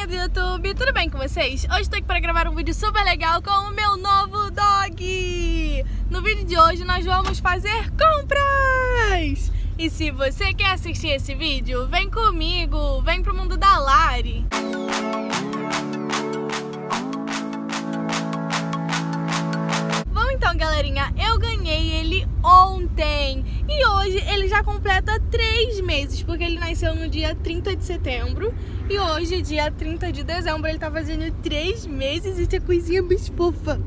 galerinha do YouTube, tudo bem com vocês? Hoje estou aqui para gravar um vídeo super legal com o meu novo dog! No vídeo de hoje nós vamos fazer compras! E se você quer assistir esse vídeo, vem comigo, vem pro mundo da Lari! Bom então galerinha, eu ganhei ele ontem e hoje ele já completa 3 meses, porque ele nasceu no dia 30 de setembro e hoje, dia 30 de dezembro, ele tá fazendo 3 meses e essa coisinha mais fofa.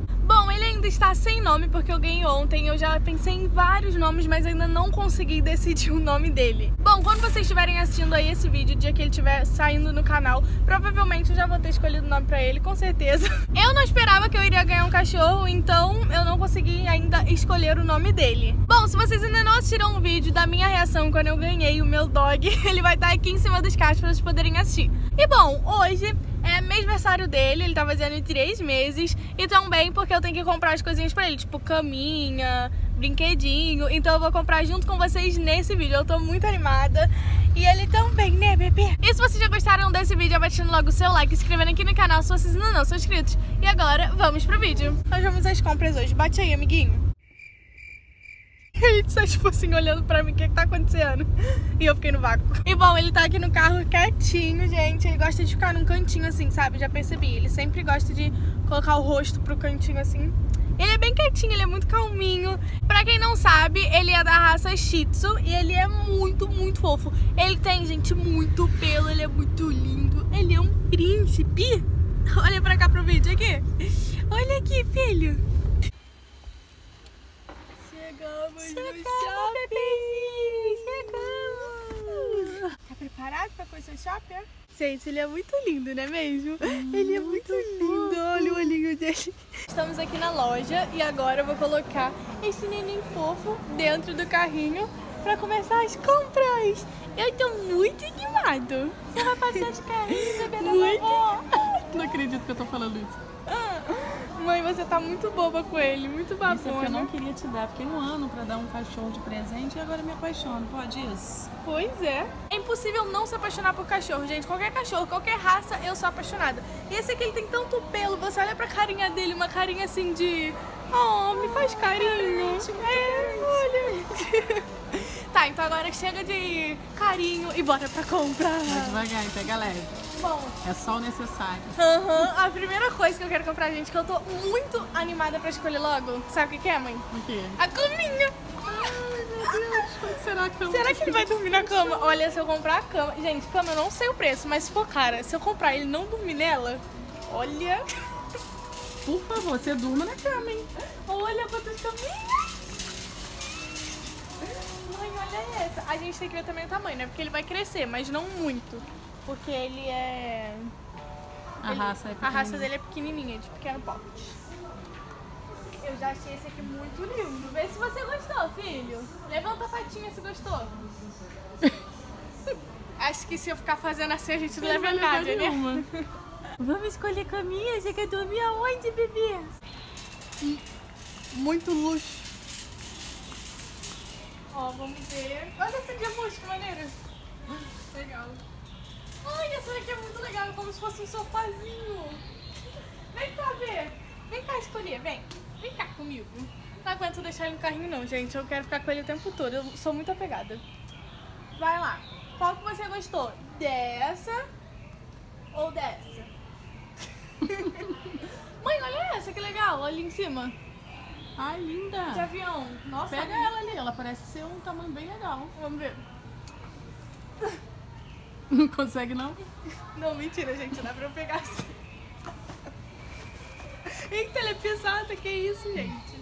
Ainda está sem nome porque eu ganhei ontem. Eu já pensei em vários nomes, mas ainda não consegui decidir o nome dele. Bom, quando vocês estiverem assistindo aí esse vídeo, o dia que ele estiver saindo no canal, provavelmente eu já vou ter escolhido o nome pra ele, com certeza. Eu não esperava que eu iria ganhar um cachorro, então eu não consegui ainda escolher o nome dele. Bom, se vocês ainda não assistiram um vídeo da minha reação quando eu ganhei o meu dog, ele vai estar aqui em cima dos cards pra vocês poderem assistir. E bom, hoje é mêsversário dele, ele tá fazendo em três meses. E também porque eu tenho que comprar as coisinhas pra ele, tipo caminha, brinquedinho. Então eu vou comprar junto com vocês nesse vídeo. Eu tô muito animada. E ele também, né, bebê? E se vocês já gostaram desse vídeo, abaixando logo o seu like, se inscrevendo aqui no canal se vocês ainda não são inscritos. E agora, vamos pro vídeo. Nós vamos às compras hoje. Bate aí, amiguinho. Ele tá tipo assim, olhando pra mim, o que, que tá acontecendo? E eu fiquei no vácuo. E bom, ele tá aqui no carro quietinho, gente. Ele gosta de ficar num cantinho assim, sabe? Já percebi. Ele sempre gosta de colocar o rosto pro cantinho assim. Ele é bem quietinho, ele é muito calminho. Pra quem não sabe, ele é da raça Shih Tzu e ele é muito, muito fofo. Ele tem, gente, muito pelo, ele é muito lindo. Ele é um príncipe. Olha pra cá pro vídeo aqui. Olha aqui, filho. Chegamos, Chegamos, no shopping! Chegamos! Tá preparado pra conhecer o shopping? Gente, ele é muito lindo, não é mesmo? ele é muito lindo, olha o olhinho dele. Estamos aqui na loja e agora eu vou colocar esse neném fofo dentro do carrinho pra começar as compras. Eu tô muito animado. Você vai passear de carrinho, bebê da Muito. Não acredito que eu tô falando isso. Mãe, você tá muito boba com ele, muito Isso é porque eu babona. não queria te dar. Fiquei um ano pra dar um cachorro de presente e agora me apaixono. Pode isso? Pois é. É impossível não se apaixonar por cachorro, gente. Qualquer cachorro, qualquer raça, eu sou apaixonada. E esse aqui, ele tem tanto pelo. Você olha pra carinha dele, uma carinha assim de... Oh, me faz carinho. É, olha. tá, então agora chega de carinho e bora pra comprar. Vai devagar pega leve. Bom, É só o necessário. aham, a primeira coisa que eu quero comprar, gente, que eu tô muito animada pra escolher logo, sabe o que que é, mãe? O quê? A caminha. Ai, meu Deus. Será que eu Será que ele vai dormir na cama? Olha, se eu comprar a cama. Gente, cama eu não sei o preço, mas se for cara, se eu comprar ele não dormir nela, olha. Por favor, você durma na cama, hein? Olha quantas caminhas. Olha essa. A gente tem que ver também o tamanho, né? Porque ele vai crescer, mas não muito. Porque ele é. A ele- raça é A raça dele é pequenininha, de pequeno porte. Eu já achei esse aqui muito lindo. Vê se você gostou, filho. Levanta a patinha se gostou. Acho que se eu ficar fazendo assim, a gente não leva nada, né? Vamos escolher caminha. Você quer dormir aonde, bebê? Muito luxo. Ó, vamos ver. Olha essa amor, que maneira. Legal. Ai, essa daqui é muito legal, como se fosse um sofazinho. Vem cá ver. Vem cá escolher, vem. Vem cá comigo. Não aguento deixar ele no carrinho não, gente. Eu quero ficar com ele o tempo todo. Eu sou muito apegada. Vai lá. Qual que você gostou? Dessa ou dessa? Mãe, olha essa, que legal. Olha ali em cima. Ai, De linda. avião. Nossa, Pega ela ali, ela parece ser um tamanho bem legal. Vamos ver. Não consegue, não? Não, mentira, gente. Dá pra eu pegar assim. Eita, ela é pesada. Que isso, gente?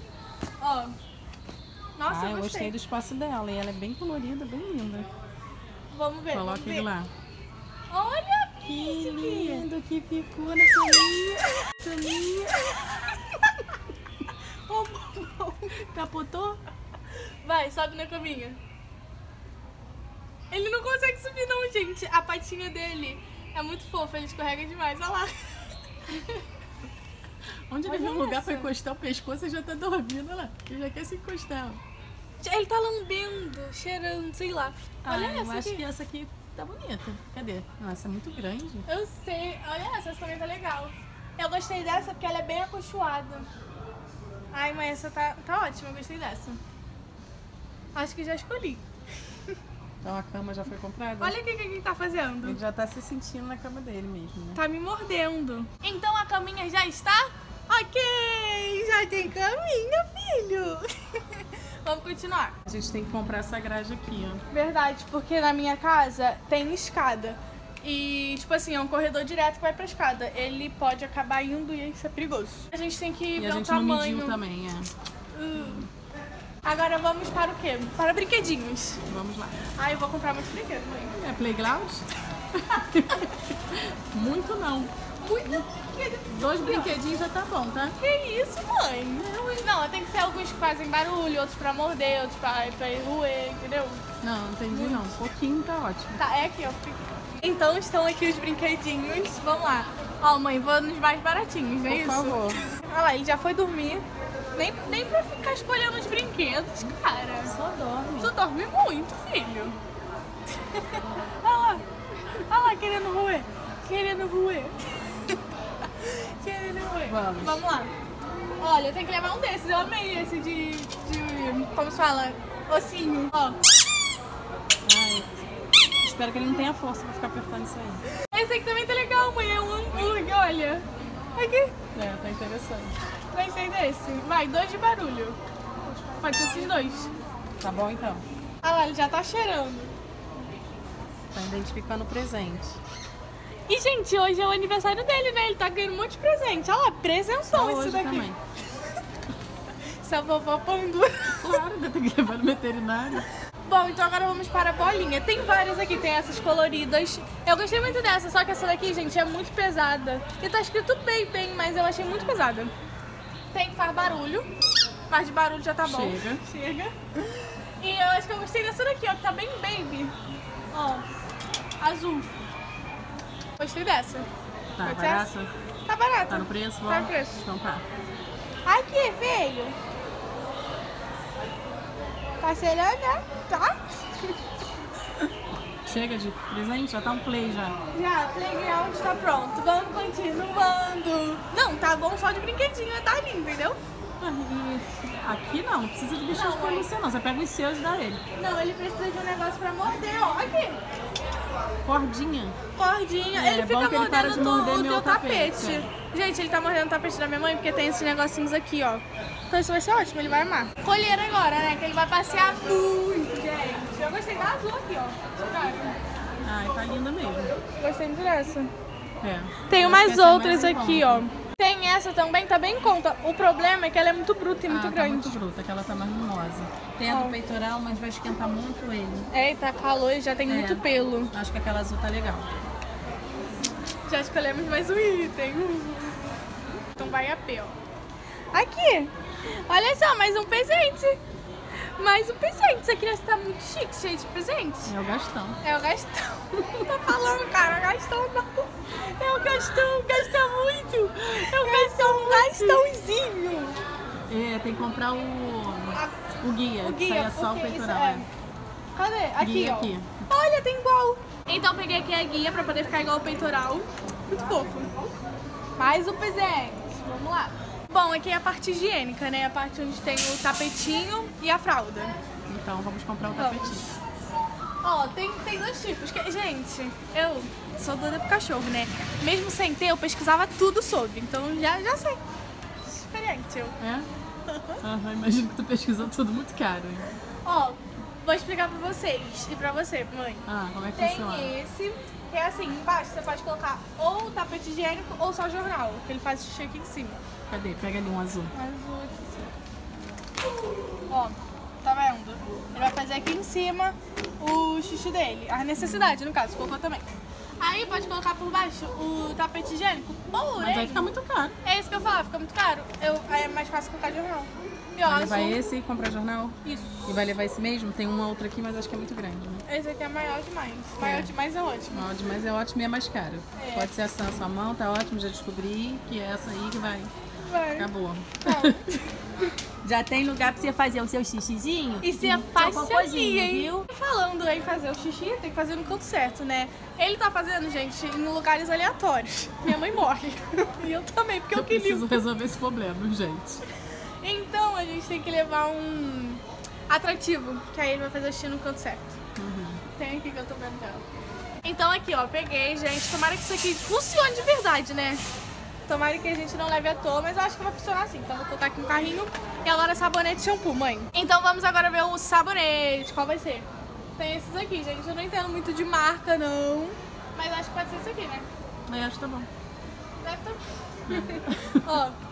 Ó. Nossa, ah, eu eu gostei. gostei do espaço dela. E ela é bem colorida, bem linda. Vamos ver, Coloca vamos ele ver. lá. Olha, Que príncipe. lindo que ficou na caminha. Capotou? Vai, sobe na caminha. Ele não consegue subir não, gente. A patinha dele é muito fofa, ele escorrega demais. Olha lá. Onde ele vê um lugar pra encostar o pescoço, ele já tá dormindo, olha lá. Ele já quer se encostar. Ele tá lambendo, cheirando, sei lá. Olha Ah, eu essa acho aqui. que essa aqui Tá bonita. Cadê? Nossa, é muito grande. Eu sei. Olha essa, essa também tá legal. Eu gostei dessa porque ela é bem acolchoada. Ai, mãe, essa tá, tá ótima. Eu gostei dessa. Acho que já escolhi. Então a cama já foi comprada? Olha o que que ele tá fazendo. Ele já tá se sentindo na cama dele mesmo, né? Tá me mordendo. Então a caminha já está? Ok, já tem caminha, filho. Vamos continuar. A gente tem que comprar essa grade aqui, ó. Verdade, porque na minha casa tem escada. E, tipo assim, é um corredor direto que vai pra escada. Ele pode acabar indo e isso é perigoso. A gente tem que E ver a o gente não tamanho. mediu também, é. Uh. Agora vamos para o quê? Para brinquedinhos. Vamos lá. Ah, eu vou comprar muitos brinquedos, mãe. É playground? Muito não. Muito brinquedo. Dois brinquedinhos já tá bom, tá? Que isso, mãe? Não, tem que ser alguns que fazem barulho, outros pra morder, outros pra, pra ir roer, entendeu? Não, não entendi não. Um pouquinho tá ótimo. Tá, é aqui, ó. Então estão aqui os brinquedinhos. Vamos lá. Ó, mãe, vou nos mais baratinhos, não é Por isso? favor. Olha lá, ele já foi dormir. Nem, nem pra ficar escolhendo os brinquedos, cara. Só dorme. Tu dorme muito, filho. Olha lá. Olha lá, querendo roer. Querendo roer. querendo roer. Vamos. Vamos lá. Olha, eu tenho que levar um desses. Eu amei esse de. de como se fala? Ossinho. Ó. Ai. Espero que ele não tenha força pra ficar apertando isso aí. Esse aqui também tá legal, mãe. É um hambúrguer, olha. Aqui. É, tá interessante. Gostei desse. Vai, dois de barulho. Pode ser esses dois. Tá bom então. Olha lá, ele já tá cheirando. Tá identificando o presente. E, gente, hoje é o aniversário dele, né? Ele tá ganhando um monte de presente. Olha lá, presentão Só esse daqui. também. Essa vovó pandura. Claro, vai ter que levar no veterinário. Bom, então agora vamos para a bolinha. Tem várias aqui, tem essas coloridas. Eu gostei muito dessa, só que essa daqui, gente, é muito pesada. E tá escrito bem, bem, mas eu achei muito pesada. Tem que faz barulho, mas de barulho já tá bom. Chega. Chega. E eu acho que eu gostei dessa daqui, ó, que tá bem baby. Ó, azul. Gostei dessa. Tá Pode barata? Tá barata. Tá no preço? Tá no preço. Então tá. Aqui, veio. Cheirando, né? Tá? Chega de presente? Já tá um play já. Já, playground tá pronto. Vamos continuando. Não, tá bom só de brinquedinho, tá lindo, entendeu? Aqui não, não precisa de bichinho Não, de pelúcia não. Você pega os seus e dá ele. Não, ele precisa de um negócio pra morder, ó. Aqui. Cordinha. Cordinha. É, ele é fica ele mordendo de morder o teu tapete. tapete, Gente, ele tá mordendo o tapete da minha mãe porque tem esses negocinhos aqui, ó. Então isso vai ser ótimo, ele vai amar. Colheira agora, né? Que ele vai passear muito, gente. Eu gostei da azul aqui, ó. Ai, tá linda mesmo. Gostei muito dessa. É. Tenho Eu mais acho que essa é outras aqui, ó. Tem essa também, tá bem em conta. O problema é que ela é muito bruta e muito ah, grande. Tá muito bruta, que ela tá mais mimosa. Tem a do peitoral, mas vai esquentar muito ele. É, tá calor e já tem É. muito pelo. Acho que aquela azul tá legal. Já escolhemos mais um item. Então vai a P, ó. Aqui! Olha só, mais um presente. Mais um presente. Essa criança tá muito chique, cheia de presentes. É o Gastão. É o Gastão. tá falando, cara. Gastão não. É o Gastão. Gasta muito. É o Gastão. Gastãozinho. É, tem que comprar o, o guia. O que guia. sai só o que é peitoral. É. é. Cadê? Aqui, Guia ó. aqui. Olha, tem igual. Então peguei aqui a guia pra poder ficar igual o peitoral. Muito fofo. Mais um presente. Vamos lá. Bom, aqui é a parte higiênica, né? A parte onde tem o tapetinho e a fralda. Então vamos comprar o Vamos. tapetinho. Ó, tem, tem dois tipos. Que, gente, eu sou doida pro cachorro, né? Mesmo sem ter, eu pesquisava tudo sobre. Então já, já sei. Experiente eu. É? Aham, imagino que tu pesquisou tudo muito caro. hein? Ó, vou explicar pra vocês e pra você, mãe. Ah, como é que Tem funciona? esse, que é assim, embaixo você pode colocar ou o tapete higiênico ou só jornal, que ele faz xixi aqui em cima. Cadê? Pega ali um azul. Azul aqui em cima. Ó, tá vendo? Ele vai fazer aqui em cima o xixi dele, a necessidade, no caso, colocou também. Aí pode colocar por baixo o tapete higiênico, Mas porém, vai ficar muito caro. é isso que eu falo, fica muito caro. Eu, aí é mais fácil colocar jornal. Vai levar esse e comprar jornal? isso. E vai levar esse mesmo? Tem uma outra aqui, mas acho que é muito grande, né? Esse aqui é maior demais. Maior É. demais é ótimo. Não, demais é ótimo e é mais caro. É. Pode ser essa na sua mão, tá ótimo, já descobri que é essa aí que vai Vai. Acabou. Já tem lugar pra você fazer o seu xixizinho? E seu faz cocôzinho, hein? viu? Falando em fazer o xixi, tem que fazer no canto certo, né? Ele tá fazendo, gente, em lugares aleatórios. Minha mãe morre. E eu também, porque eu, Eu preciso resolver esse problema, gente. A gente tem que levar um atrativo, que aí ele vai fazer o xixi no canto certo. Uhum. Tem aqui que eu tô vendo dela. Então aqui, ó, peguei, gente. Tomara que isso aqui funcione de verdade, né? Tomara que a gente não leve à toa, mas eu acho que vai funcionar assim. Então vou colocar aqui um carrinho. E agora sabonete e shampoo, mãe. Então vamos agora ver o sabonete. Qual vai ser? Tem esses aqui, gente. Eu não entendo muito de marca, não. Mas acho que pode ser esse aqui, né? Mas acho que tá bom. Deve estar. Ó.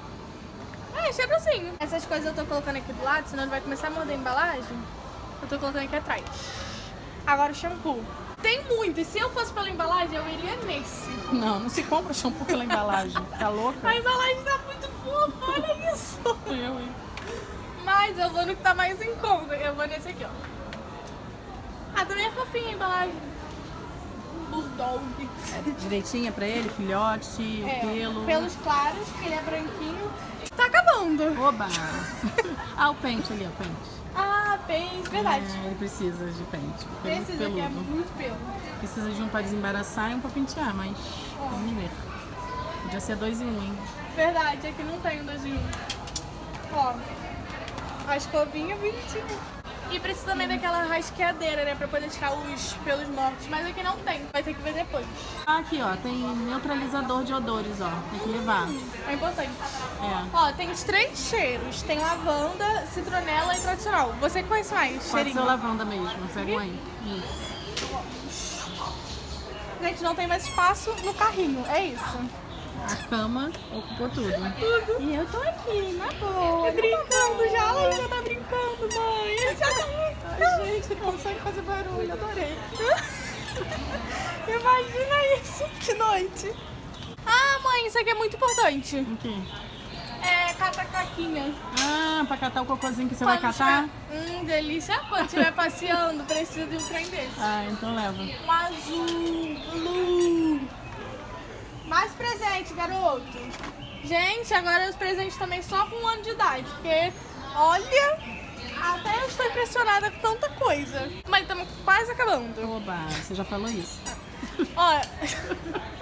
É, cheirosinho. Essas coisas eu tô colocando aqui do lado, senão ele vai começar a morder a embalagem. Eu tô colocando aqui atrás. Agora o shampoo. Tem muito, e se eu fosse pela embalagem, eu iria nesse. Não, não se compra shampoo pela embalagem. Tá louca? A embalagem tá muito fofa, olha isso. Eu, hein? Mas eu vou no que tá mais em conta. Eu vou nesse aqui, ó. Ah, também é fofinha a embalagem. Bulldog. Direitinha pra ele, filhote, É, pelo. pelos claros, porque ele é branquinho. Tá acabando. Oba! ah, o pente ali, o pente. Ah, bem, verdade. É, ele precisa de pente. é Precisa, que é peludo. muito pelo. Precisa de um pra desembaraçar e um pra pentear, mas vamos ver. Podia ser dois em um, hein? Verdade, aqui não tem um dois em um. Ó, a escovinha bonitinha. E precisa também daquela rasqueadeira, né? Pra poder tirar os pelos mortos. Mas aqui não tem. Vai ter que ver depois. Ah, aqui, ó, tem neutralizador de odores, ó. Tem que levar. É importante. É. Ó, tem os três cheiros. Tem lavanda, citronela e tradicional. Você que conhece mais? Pode cheirinho? ser lavanda mesmo, pega aí. Isso. Gente, não tem mais espaço no carrinho. É isso. A cama ocupou tudo. Tudo. E eu tô aqui, na boa. Brincando já. Ela já tá brincando, mãe. Ele já tá Ai, gente, ele consegue fazer barulho, adorei. Imagina isso de noite. Ah, mãe, isso aqui é muito importante. O quê? É catacaquinha. Ah, pra catar o cocôzinho que você vai Quando catar? tiver- Hum, delícia. Quando estiver passeando, precisa de um trem desse. Ah, então leva. Um azul, blue. Mais presente, garoto. Gente, agora os presentes também só com um ano de idade. Porque, olha, até eu estou impressionada com tanta coisa. Mas estamos quase acabando. Oba, você já falou isso. Ó,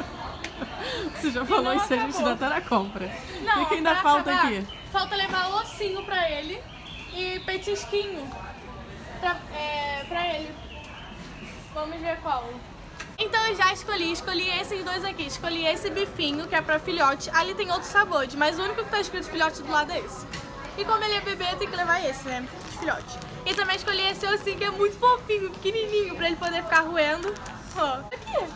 Você já falou isso, a gente acabou. ainda tá na compra. não, o que ainda falta acabar, aqui? Falta levar ossinho pra ele e petisquinho pra, é, pra ele. Vamos ver qual. Então eu já escolhi, escolhi esses dois aqui. Escolhi esse bifinho, que é pra filhote. Ali tem outros sabores, mas o único que tá escrito filhote do lado é esse. E como ele é bebê, tem que levar esse, né? Filhote. E também escolhi esse ossinho, que é muito fofinho, pequenininho, pra ele poder ficar roendo. Ó, aqui.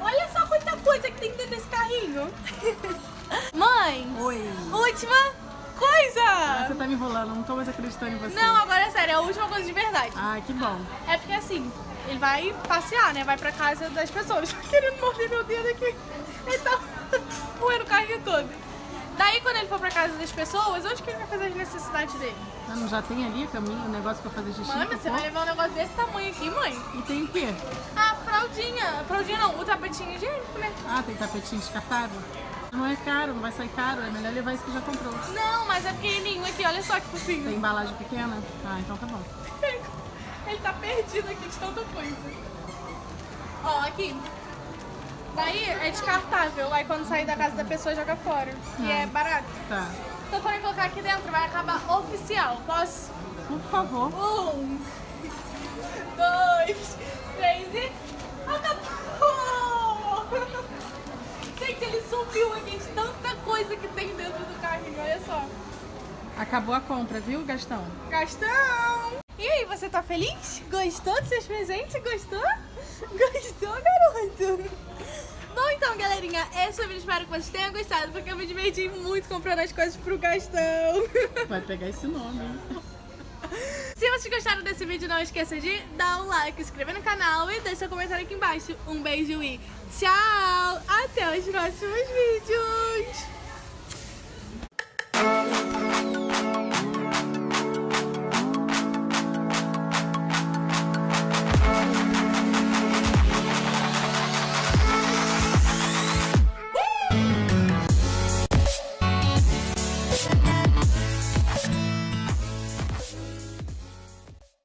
Olha só quanta coisa que tem dentro desse carrinho. Mãe, Oi. última coisa. Você tá me enrolando, não tô mais acreditando em você. Não, agora é sério, é a última coisa de verdade. Ah, que bom. É porque assim, ele vai passear, né? Vai pra casa das pessoas. Tá querendo morder meu dedo aqui. Ele tá moendo o carrinho todo. Daí, quando ele for pra casa das pessoas, onde que ele vai fazer as necessidades dele? Ah, não já tem ali caminho, um negócio pra fazer xixi? Mãe, mas você vai levar um negócio desse tamanho aqui, mãe? E tem o quê? A fraldinha. Fraldinha não, o tapetinho higiênico, né? Ah, tem tapetinho descartável? Não é caro, não vai sair caro, é melhor levar isso que já comprou. Não, mas é pequenininho aqui, olha só que Tem fofinho. embalagem pequena? Ah, então tá bom. Ele tá perdido aqui de tanta coisa. Ó, aqui. Daí é descartável. Aí quando sair da casa da pessoa, joga fora. E Ah. é barato. Tá. Então quando eu colocar aqui dentro, vai acabar oficial. Posso? Por favor. Um, dois, três e. Acabou! Acabou a compra, viu, Gastão? Gastão! E aí, você tá feliz? Gostou dos seus presentes? Gostou? Gostou, garoto? Bom, então, galerinha, esse foi o vídeo. Espero que vocês tenham gostado, porque eu me diverti muito comprando as coisas pro Gastão. Vai pegar esse nome, hein? Se vocês gostaram desse vídeo, não esqueça de dar um like, se inscrever no canal e deixar seu comentário aqui embaixo. Um beijo e tchau! Até os próximos vídeos!